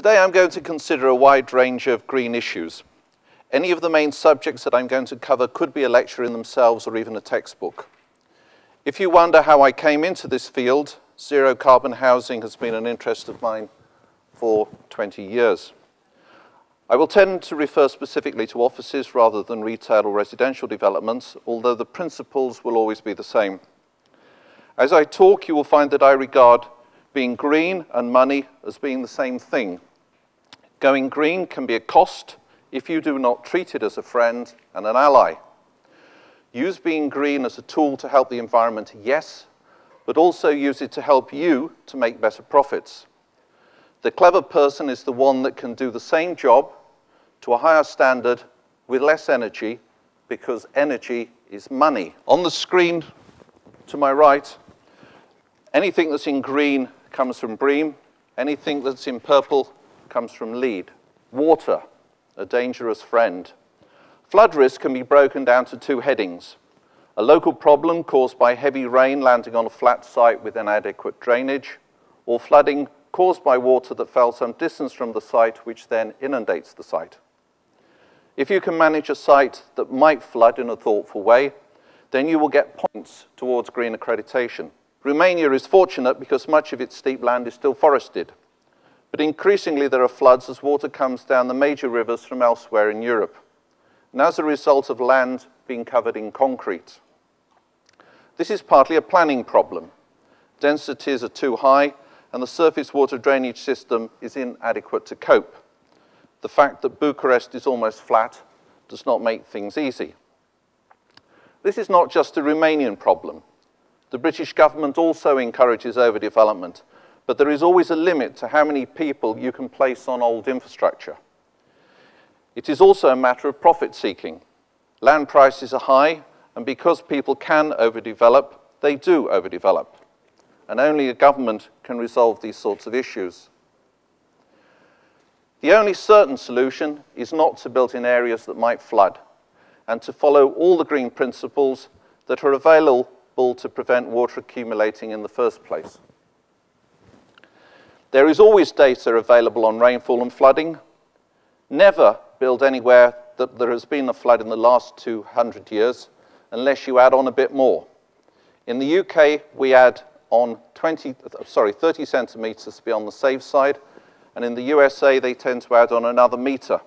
Today I'm going to consider a wide range of green issues. Any of the main subjects that I'm going to cover could be a lecture in themselves or even a textbook. If you wonder how I came into this field, zero carbon housing has been an interest of mine for 20 years. I will tend to refer specifically to offices rather than retail or residential developments, although the principles will always be the same. As I talk, you will find that I regard being green and money as being the same thing. Going green can be a cost if you do not treat it as a friend and an ally. Use being green as a tool to help the environment, yes, but also use it to help you to make better profits. The clever person is the one that can do the same job to a higher standard with less energy because energy is money. On the screen to my right, anything that's in green comes from BREEAM. Anything that's in purple comes from LEED. Water, a dangerous friend. Flood risk can be broken down to two headings. A local problem caused by heavy rain landing on a flat site with inadequate drainage, or flooding caused by water that fell some distance from the site which then inundates the site. If you can manage a site that might flood in a thoughtful way, then you will get points towards green accreditation. Romania is fortunate because much of its steep land is still forested. But increasingly there are floods as water comes down the major rivers from elsewhere in Europe. And as a result of land being covered in concrete. This is partly a planning problem. Densities are too high and the surface water drainage system is inadequate to cope. The fact that Bucharest is almost flat does not make things easy. This is not just a Romanian problem. The British government also encourages overdevelopment, but there is always a limit to how many people you can place on old infrastructure. It is also a matter of profit seeking. Land prices are high, and because people can overdevelop, they do overdevelop. And only a government can resolve these sorts of issues. The only certain solution is not to build in areas that might flood, and to follow all the green principles that are available to prevent water accumulating in the first place. There is always data available on rainfall and flooding. Never build anywhere that there has been a flood in the last 200 years unless you add on a bit more. In the UK, we add on 20, sorry, 30 centimeters to be on the safe side, and in the USA, they tend to add on another meter.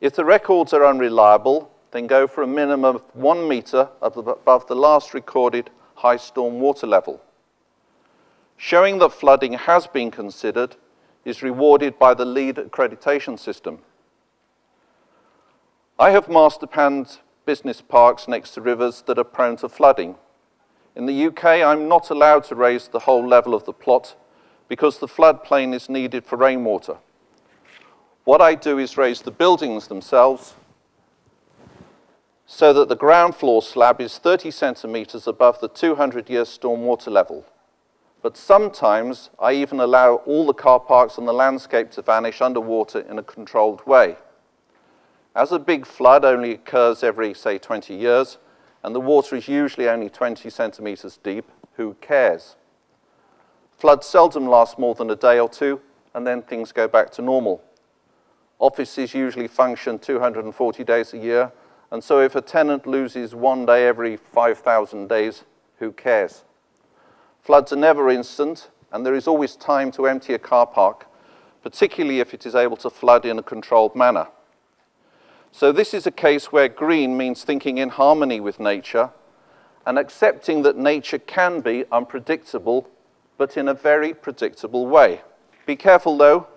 If the records are unreliable, then go for a minimum of one meter above the last recorded high storm water level. Showing that flooding has been considered is rewarded by the LEED accreditation system. I have master planned business parks next to rivers that are prone to flooding. In the UK, I'm not allowed to raise the whole level of the plot because the floodplain is needed for rainwater. What I do is raise the buildings themselves so that the ground floor slab is 30 centimeters above the 200-year storm water level. But sometimes I even allow all the car parks and the landscape to vanish underwater in a controlled way. As a big flood only occurs every, say, 20 years, and the water is usually only 20 centimeters deep, who cares? Floods seldom last more than a day or two, and then things go back to normal. Offices usually function 240 days a year, and so if a tenant loses one day every 5,000 days, who cares? Floods are never instant, and there is always time to empty a car park, particularly if it is able to flood in a controlled manner. So this is a case where green means thinking in harmony with nature and accepting that nature can be unpredictable, but in a very predictable way. Be careful though,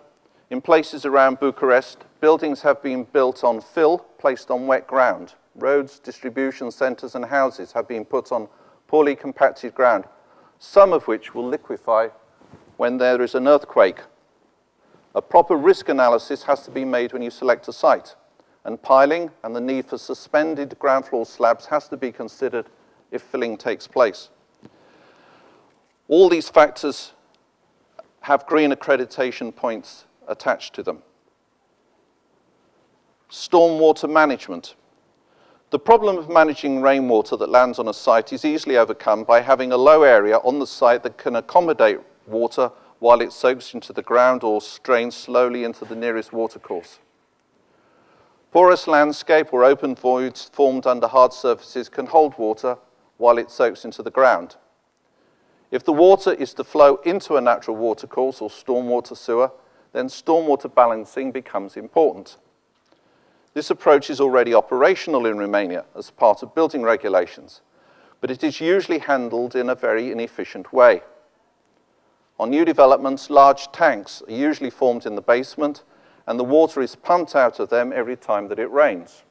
in places around Bucharest, buildings have been built on fill placed on wet ground. Roads, distribution centres and houses have been put on poorly compacted ground, some of which will liquefy when there is an earthquake. A proper risk analysis has to be made when you select a site, and piling and the need for suspended ground floor slabs has to be considered if filling takes place. All these factors have green accreditation points attached to them. Stormwater management. The problem of managing rainwater that lands on a site is easily overcome by having a low area on the site that can accommodate water while it soaks into the ground or strains slowly into the nearest watercourse. Porous landscape or open voids formed under hard surfaces can hold water while it soaks into the ground. If the water is to flow into a natural watercourse or stormwater sewer, then stormwater balancing becomes important. This approach is already operational in Romania as part of building regulations, but it is usually handled in a very inefficient way. On new developments, large tanks are usually formed in the basement and the water is pumped out of them every time that it rains.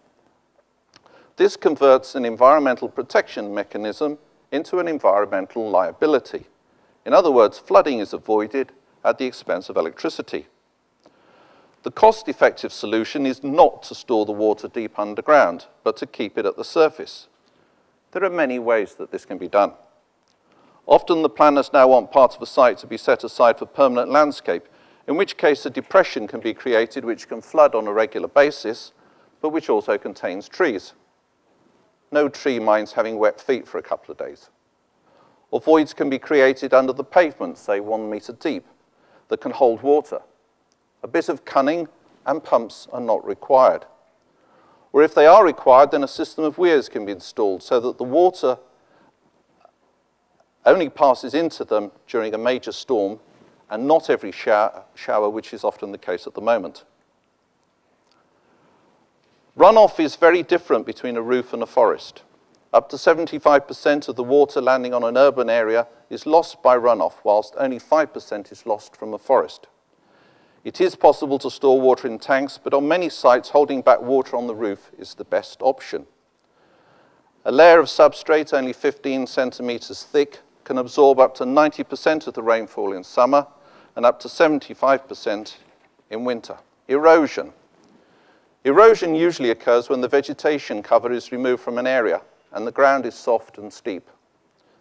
This converts an environmental protection mechanism into an environmental liability. In other words, flooding is avoided at the expense of electricity. The cost-effective solution is not to store the water deep underground, but to keep it at the surface. There are many ways that this can be done. Often the planners now want part of a site to be set aside for permanent landscape, in which case a depression can be created which can flood on a regular basis, but which also contains trees. No tree minds having wet feet for a couple of days. Or voids can be created under the pavement, say one meter deep, that can hold water. A bit of cunning and pumps are not required. Or if they are required, then a system of weirs can be installed so that the water only passes into them during a major storm and not every shower, which is often the case at the moment. Runoff is very different between a roof and a forest. Up to 75% of the water landing on an urban area is lost by runoff, whilst only 5% is lost from a forest. It is possible to store water in tanks, but on many sites, holding back water on the roof is the best option. A layer of substrate, only 15 centimeters thick, can absorb up to 90% of the rainfall in summer and up to 75% in winter. Erosion. Erosion usually occurs when the vegetation cover is removed from an area and the ground is soft and steep.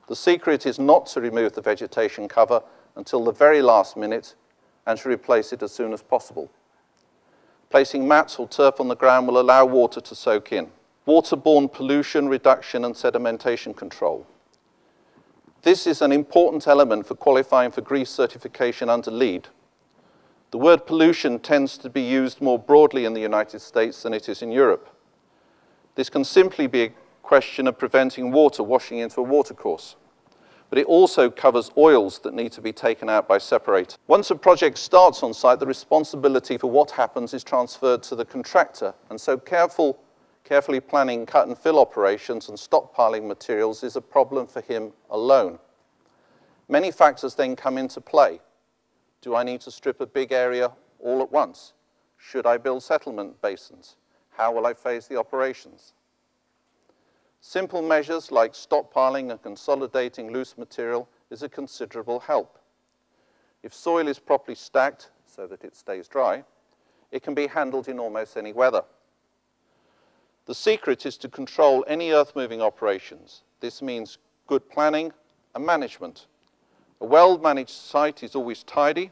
The secret is not to remove the vegetation cover until the very last minute and to replace it as soon as possible. Placing mats or turf on the ground will allow water to soak in. Waterborne pollution reduction and sedimentation control. This is an important element for qualifying for GREESE certification under LEED. The word pollution tends to be used more broadly in the United States than it is in Europe. This can simply be a question of preventing water washing into a watercourse but it also covers oils that need to be taken out by separator. Once a project starts on site, the responsibility for what happens is transferred to the contractor, and so careful, carefully planning cut and fill operations and stockpiling materials is a problem for him alone. Many factors then come into play. Do I need to strip a big area all at once? Should I build settlement basins? How will I phase the operations? Simple measures like stockpiling and consolidating loose material is a considerable help. If soil is properly stacked so that it stays dry, it can be handled in almost any weather. The secret is to control any earth-moving operations. This means good planning and management. A well-managed site is always tidy.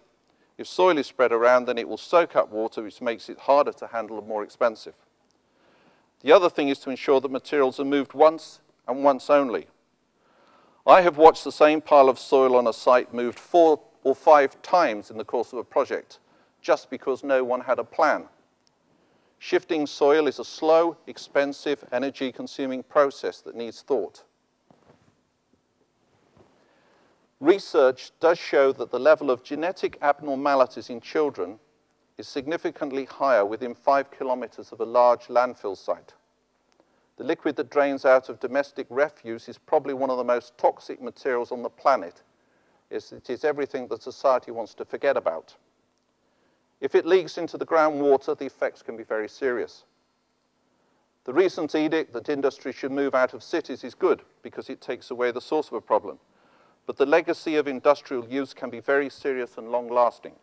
If soil is spread around, then it will soak up water, which makes it harder to handle and more expensive. The other thing is to ensure that materials are moved once and once only. I have watched the same pile of soil on a site moved four or five times in the course of a project just because no one had a plan. Shifting soil is a slow, expensive, energy-consuming process that needs thought. Research does show that the level of genetic abnormalities in children is significantly higher within five kilometers of a large landfill site. The liquid that drains out of domestic refuse is probably one of the most toxic materials on the planet. It is everything that society wants to forget about. If it leaks into the groundwater, the effects can be very serious. The recent edict that industry should move out of cities is good because it takes away the source of a problem. But the legacy of industrial use can be very serious and long-lasting.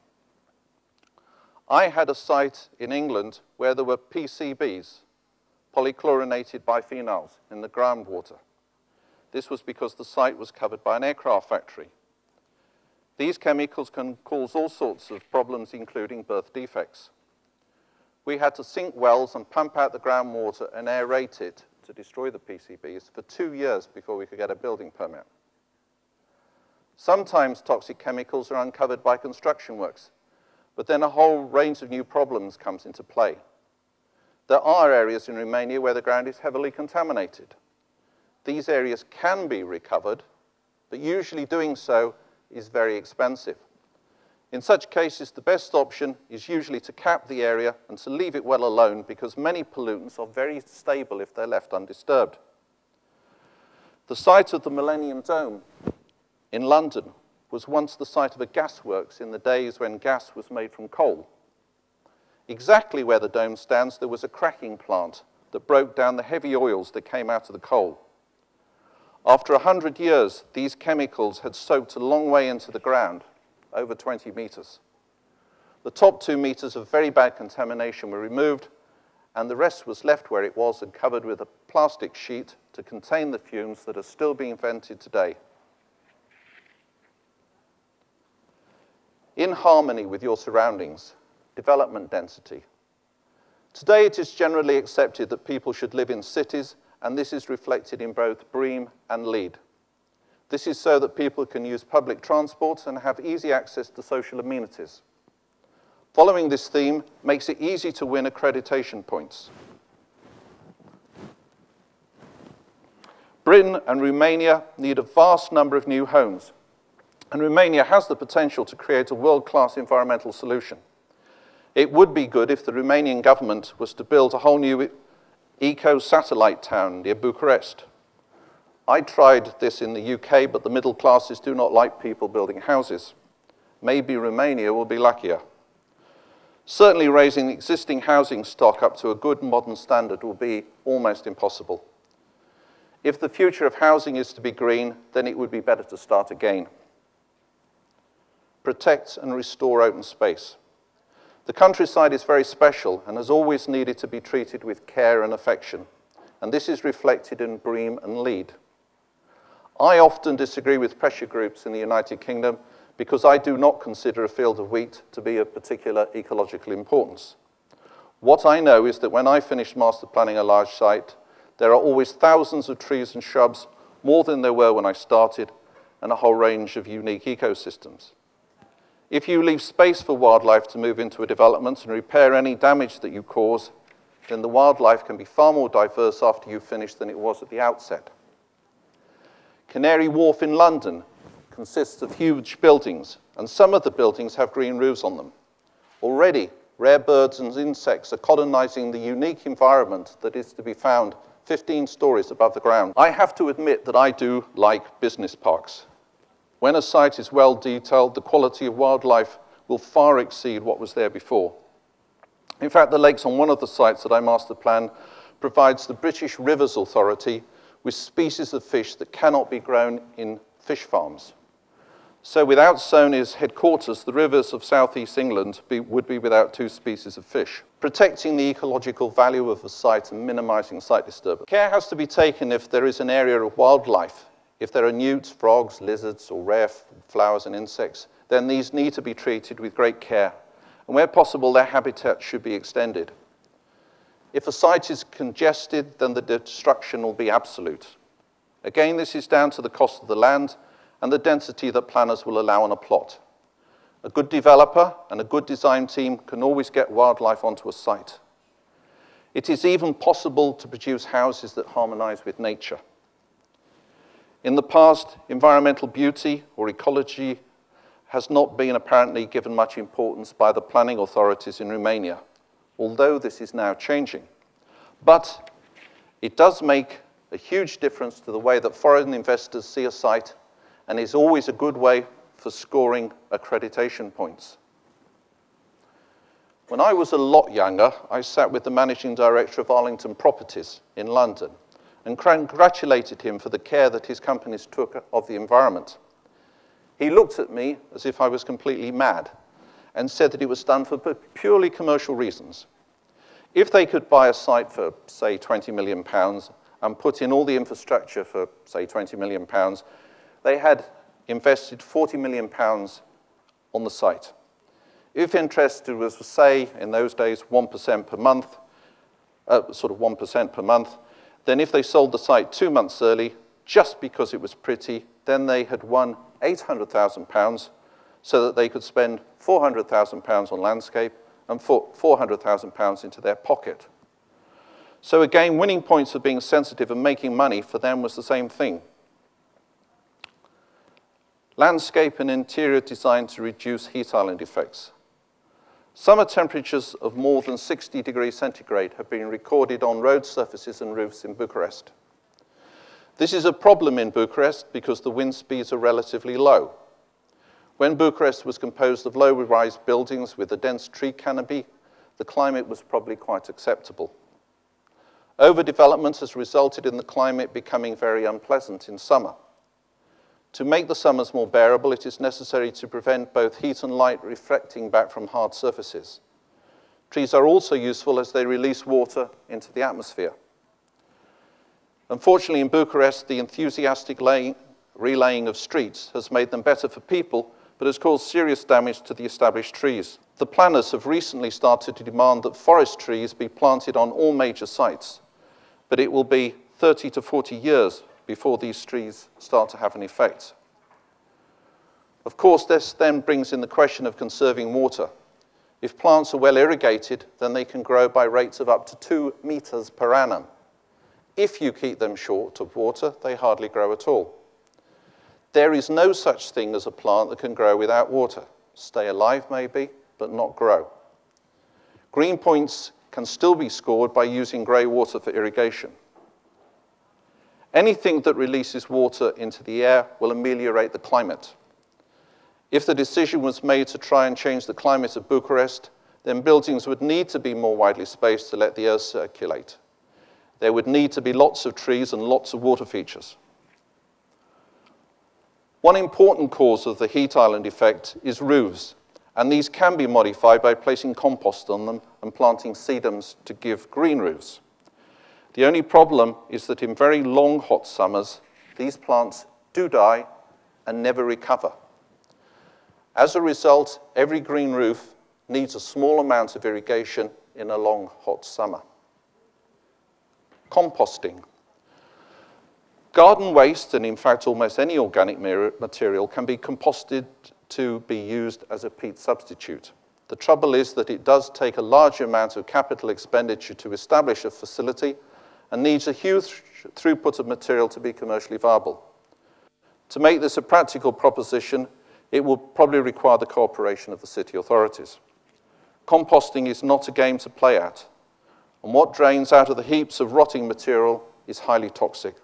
I had a site in England where there were PCBs, polychlorinated biphenyls, in the groundwater. This was because the site was covered by an aircraft factory. These chemicals can cause all sorts of problems, including birth defects. We had to sink wells and pump out the groundwater and aerate it to destroy the PCBs for two years before we could get a building permit. Sometimes toxic chemicals are uncovered by construction works, but then a whole range of new problems comes into play. There are areas in Romania where the ground is heavily contaminated. These areas can be recovered, but usually doing so is very expensive. In such cases, the best option is usually to cap the area and to leave it well alone because many pollutants are very stable if they're left undisturbed. The site of the Millennium Dome in London was once the site of a gasworks in the days when gas was made from coal. Exactly where the dome stands, there was a cracking plant that broke down the heavy oils that came out of the coal. After 100 years, these chemicals had soaked a long way into the ground, over 20 meters. The top two meters of very bad contamination were removed, and the rest was left where it was and covered with a plastic sheet to contain the fumes that are still being vented today. In harmony with your surroundings, development density. Today it is generally accepted that people should live in cities and this is reflected in both BREEAM and LEED. This is so that people can use public transport and have easy access to social amenities. Following this theme makes it easy to win accreditation points. Britain and Romania need a vast number of new homes, and Romania has the potential to create a world-class environmental solution. It would be good if the Romanian government was to build a whole new eco-satellite town near Bucharest. I tried this in the UK, but the middle classes do not like people building houses. Maybe Romania will be luckier. Certainly raising the existing housing stock up to a good modern standard will be almost impossible. If the future of housing is to be green, then it would be better to start again. Protect and restore open space. The countryside is very special and has always needed to be treated with care and affection, and this is reflected in BREEAM and LEED. I often disagree with pressure groups in the United Kingdom because I do not consider a field of wheat to be of particular ecological importance. What I know is that when I finish master planning a large site, there are always thousands of trees and shrubs, more than there were when I started, and a whole range of unique ecosystems. If you leave space for wildlife to move into a development and repair any damage that you cause, then the wildlife can be far more diverse after you've finished than it was at the outset. Canary Wharf in London consists of huge buildings, and some of the buildings have green roofs on them. Already, rare birds and insects are colonizing the unique environment that is to be found 15 stories above the ground. I have to admit that I do like business parks. When a site is well detailed, the quality of wildlife will far exceed what was there before. In fact, the lakes on one of the sites that I master plan provides the British Rivers Authority with species of fish that cannot be grown in fish farms. So without Sony's headquarters, the rivers of southeast England be, would be without two species of fish. Protecting the ecological value of the site and minimizing site disturbance. Care has to be taken if there is an area of wildlife if there are newts, frogs, lizards, or rare flowers and insects, then these need to be treated with great care. And where possible, their habitat should be extended. If a site is congested, then the destruction will be absolute. Again, this is down to the cost of the land and the density that planners will allow on a plot. A good developer and a good design team can always get wildlife onto a site. It is even possible to produce houses that harmonize with nature. In the past, environmental beauty or ecology has not been apparently given much importance by the planning authorities in Romania, although this is now changing. But it does make a huge difference to the way that foreign investors see a site and is always a good way for scoring accreditation points. When I was a lot younger, I sat with the managing director of Arlington Properties in London and congratulated him for the care that his companies took of the environment. He looked at me as if I was completely mad and said that it was done for purely commercial reasons. If they could buy a site for, say, 20 million pounds and put in all the infrastructure for, say, 20 million pounds, they had invested 40 million pounds on the site. If interest was, say, in those days, 1% per month, uh, sort of 1% per month, then if they sold the site two months early, just because it was pretty, then they had won £800,000 so that they could spend £400,000 on landscape and £400,000 into their pocket. So again, winning points of being sensitive and making money for them was the same thing. Landscape and interior design to reduce heat island effects. Summer temperatures of more than 60 degrees centigrade have been recorded on road surfaces and roofs in Bucharest. This is a problem in Bucharest because the wind speeds are relatively low. When Bucharest was composed of low-rise buildings with a dense tree canopy, the climate was probably quite acceptable. Overdevelopment has resulted in the climate becoming very unpleasant in summer. To make the summers more bearable, it is necessary to prevent both heat and light reflecting back from hard surfaces. Trees are also useful as they release water into the atmosphere. Unfortunately, in Bucharest, the enthusiastic laying, relaying of streets has made them better for people, but has caused serious damage to the established trees. The planners have recently started to demand that forest trees be planted on all major sites, but it will be 30 to 40 years before these trees start to have an effect. Of course, this then brings in the question of conserving water. If plants are well irrigated, then they can grow by rates of up to two meters per annum. If you keep them short of water, they hardly grow at all. There is no such thing as a plant that can grow without water. Stay alive, maybe, but not grow. Green points can still be scored by using grey water for irrigation. Anything that releases water into the air will ameliorate the climate. If the decision was made to try and change the climate of Bucharest, then buildings would need to be more widely spaced to let the air circulate. There would need to be lots of trees and lots of water features. One important cause of the heat island effect is roofs, and these can be modified by placing compost on them and planting sedums to give green roofs. The only problem is that in very long hot summers, these plants do die and never recover. As a result, every green roof needs a small amount of irrigation in a long hot summer. Composting. Garden waste, and in fact almost any organic material, can be composted to be used as a peat substitute. The trouble is that it does take a large amount of capital expenditure to establish a facility and needs a huge throughput of material to be commercially viable. To make this a practical proposition, it will probably require the cooperation of the city authorities. Composting is not a game to play at, and what drains out of the heaps of rotting material is highly toxic.